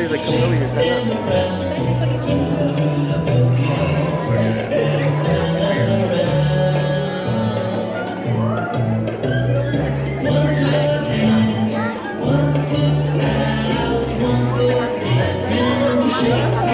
Everybody's like coming over here. Sign